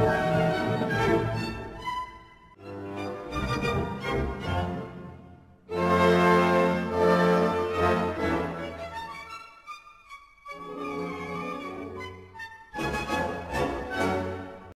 Bye.